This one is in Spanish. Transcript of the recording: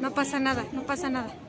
No pasa nada, no pasa nada.